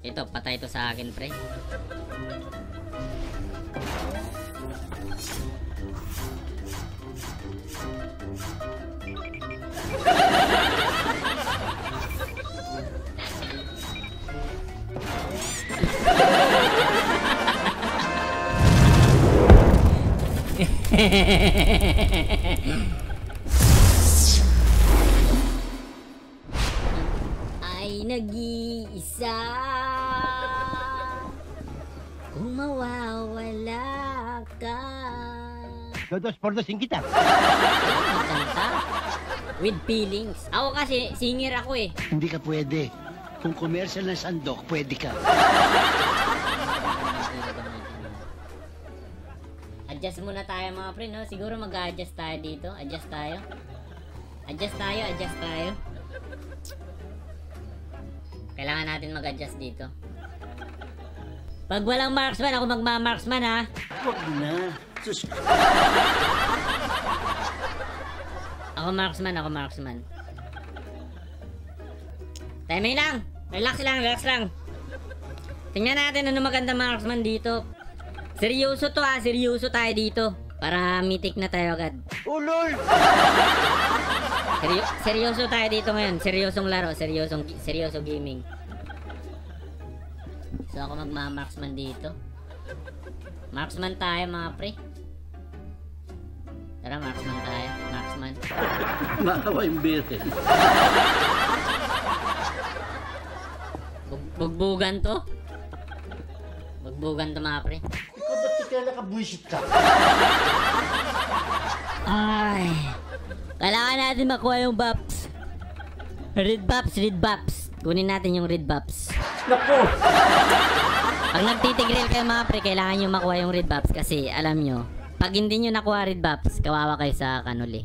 Ito, patay to sa akin, pre. ay nag-iisa mawawala ka Dodos por dos kita. Magkanta With feelings Ako kasi, singer ako eh Hindi ka pwede. Kung commercial ng sandok, pwede ka. Adjust muna tayo mga pre, no? Siguro mag-adjust tayo dito. Adjust tayo. Adjust tayo, adjust tayo. Kailangan natin mag-adjust dito. Pag walang marksman, ako magma-marksman ha. Huwag na. Sus, Ako marksman, ako marksman. Timing lang! Relax lang, relax lang. Tingnan natin ano maganda marksman dito. Seryoso to ha, seryoso tayo dito. Para mitik na tayo agad. ulol! Seryo- seryoso tayo dito ngayon. Seryosong laro, seryosong seryoso gaming. So ako magma-marksman dito. Marksman tayo mga pre. Tara, marksman tayo. Marksman. Maawa yung bete. Bug- bugbugan to. Bugbugan to mga pre. Ikaw ba't di ka nakabuisit ka? Ay. Kailangan natin makuha yung buffs. Red buffs, red buffs. Kunin natin yung red buffs. Naku! Pag nagtitigril kayo mga pre, kailangan nyo makuha yung red buffs kasi alam nyo, pag hindi nyo nakuha red buffs, kawawa kayo sa kanuli.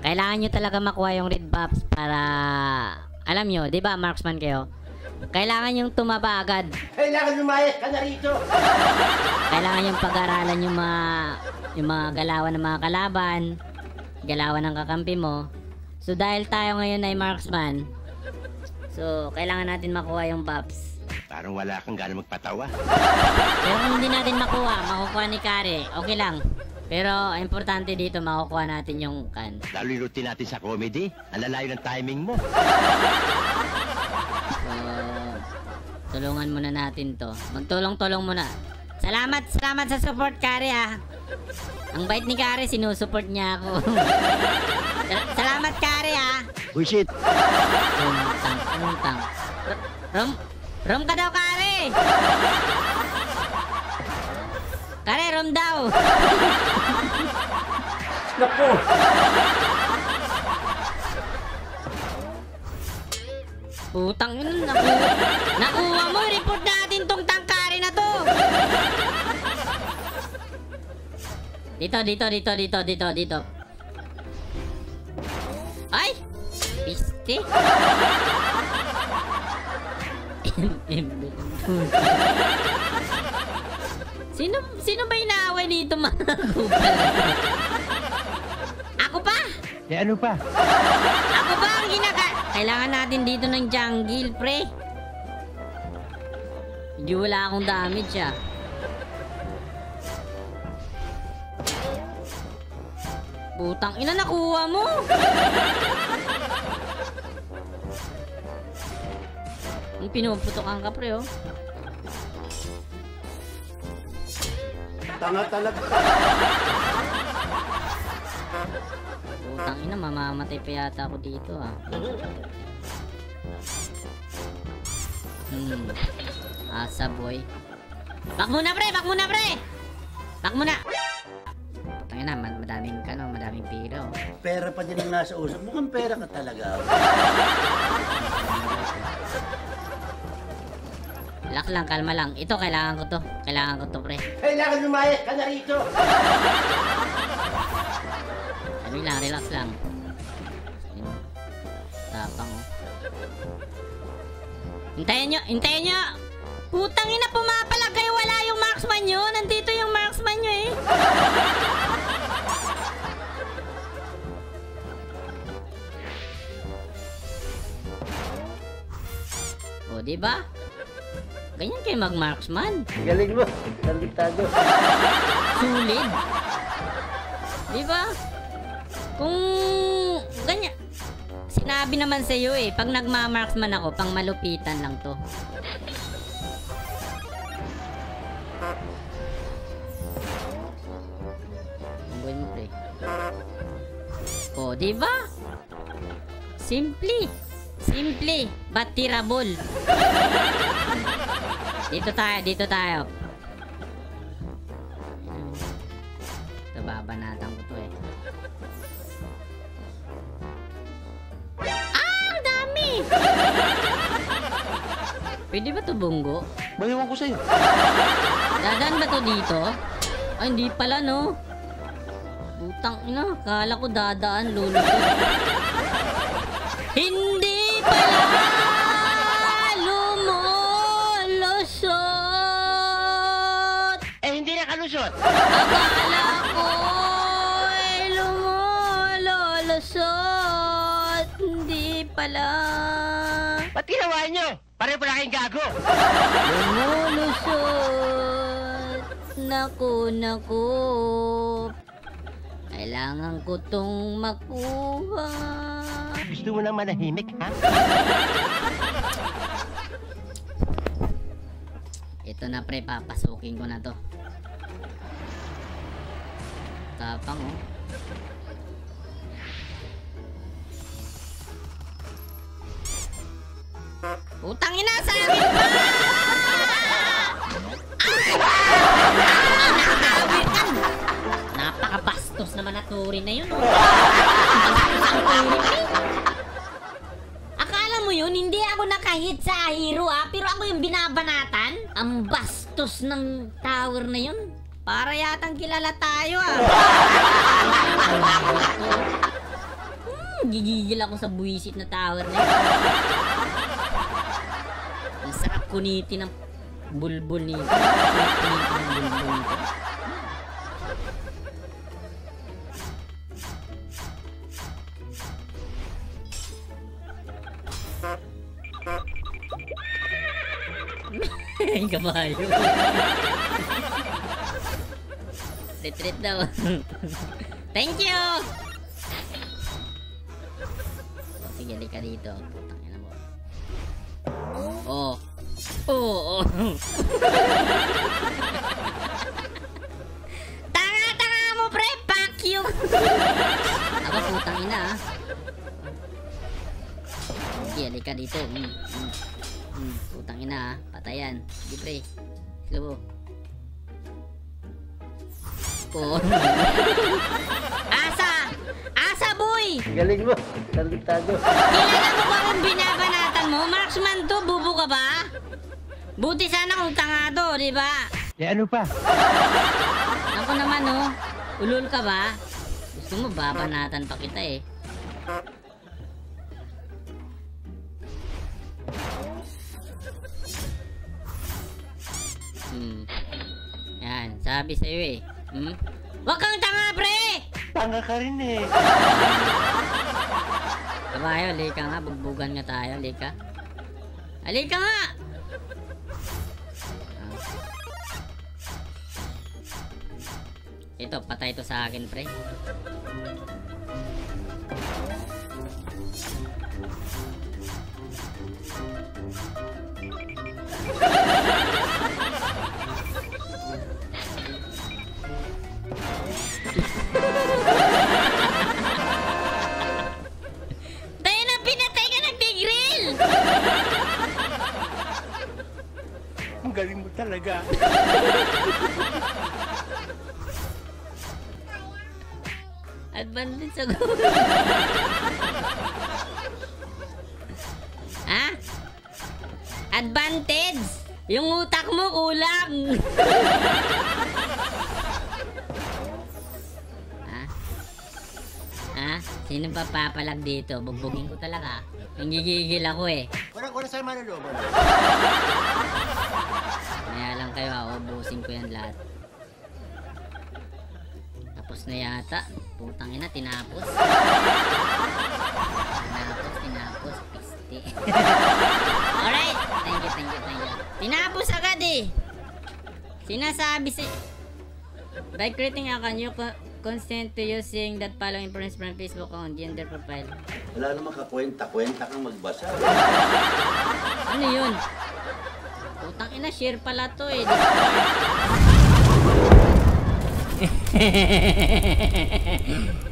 Kailangan nyo talaga makuha yung red buffs para, alam nyo, di ba marksman kayo? Kailangan yung tumaba agad. Kailangan lumayas ka na rito! Kailangan yung pag-aralan yung mga, yung mga galawan ng mga kalaban, galawan ng kakampi mo. So dahil tayo ngayon ay marksman, so kailangan natin makuha yung buffs. Parang wala kang gana magpatawa. Pero kung hindi natin makuha, makukuha ni Kare, okay lang. Pero importante dito, makukuha natin yung kan. Lalo yung routine natin sa comedy. Ang lalayo ng timing mo. So, tulungan muna natin to. Magtulong-tulong muna. Salamat, salamat sa support, Kare, ha. Ang bait ni Kare, sinusupport niya ako. Sal- salamat, Kare, ha. Bullshit! Rom, tang, anong tang? R- Rom, rom ka daw, Kare! Kare, rom daw! Naku! Putang ina, nakuha, nakuha mo, report natin tong tangkari na to. Dito, dito, dito, dito, dito, dito. Piste. sino, sino ba inaaway dito mga kupal? Ako pa? Eh ano pa? Ako ba ang ginaka... Kailangan natin dito ng jungle, pre. Medyo wala akong damage, ah. Putang ina, nakuha mo! Pinuputokan ka, pre, oh. Tanga talaga. Putang ina, mamamatay pa yata ako dito, ah. Hmm. Asa, boy. Back muna, pre! Back muna, pre! Back muna! Putang ina, mad- madaming, ano, madaming pira, oh. Pera pa din ang nasa usap. Mukhang pera ka talaga. Relax lang, kalma lang. Ito, kailangan ko to. Kailangan ko to, pre. Kailangan lumayas ka na rito! Sabi lang, relax lang. Tapang, oh. Hintayin nyo, hintayin nyo! Putang ina, pumapalag kayo. Wala yung marksman nyo. Nandito yung marksman nyo, eh. O, di ba? Ganyan kayo mag-marksman. Galing mo. Salutado. Sulit. Di ba? Kung ganyan, sinabi naman sa iyo eh, pag nagma-marksman ako, pang malupitan lang to. Tungguin mo, pre. Oh, di ba? Simple. Simple, but tirable. Dito tayo, dito tayo. Ito, babanatan ko to eh. Ah, dami! Pwede ba to bunggo? Bayawan ko sa'yo. Dadaan ba to dito? Ay, hindi pala, no? Putang ina, kala ko dadaan, lulusot. hindi pala! Akala ko lumululusot. Hindi pala. Ba't ginawa nyo? Pare pala kayong gago. Lumulusot. Naku, naku. Kailangan ko tong makuha. Gusto mo nang manahimik, ha? Ito na pre, papasukin ko na to. Tapang oh. Utang ina sa akin pa! Napakabastos naman na turin na yun. Oh. Bastos ang turin eh. Yun, hindi ako nakahit sa hero ah, pero ako yung binabanatan. Ang bastos ng tower na yun. Para yatang kilala tayo ah. hmm, gigigil ako sa buwisit na tower na yun. Ang sarap. Kunitin ng bulbul nito. Ay, kabayo. Retreat daw. Thank you! Sige, ka dito. Putang ina mo. Oh. Oo. Oh, Tanga-tanga mo, pre! Fuck you! Ako, putang ina, ah. Sige, ka dito. Mm, mm. Hmm, putang ina ah. Patayan. Sige pre. Slow. Oh. Asa! Asa boy! Galing mo. Salutado. Kilala mo ba kung binabanatan mo? Marksman to, bubo ka ba? Buti sana kung tanga to, di ba? Eh, ano pa? Ako naman oh. Ulol ka ba? Gusto mo babanatan pa kita eh. Sabi sa'yo eh. Hmm? Huwag kang tanga, pre! Tanga ka rin eh. Kabayo, lika nga. Bugbugan nga tayo, lika. Halika nga! Ah. Ito, patay to sa akin, pre. Talaga. Advantage ako. ha? Advantage! Yung utak mo kulang! ha? Ha? Sino pa papalag dito? Bugbugin ko talaga. Nangigigil ako eh. Walang wala sa'yo manalobo. Lang kayo ha, ubusin ko yan lahat. Tapos na yata. Putang ina, tinapos. tinapos, tinapos, piste. Alright! Thank you, thank you, thank you. Tinapos agad eh. Sinasabi si... By creating account, you co- consent to using that following information from Facebook account, gender profile. Wala namang kakwenta-kwenta kang magbasa. Ano yun? Putang ina, share pala to eh. Ba?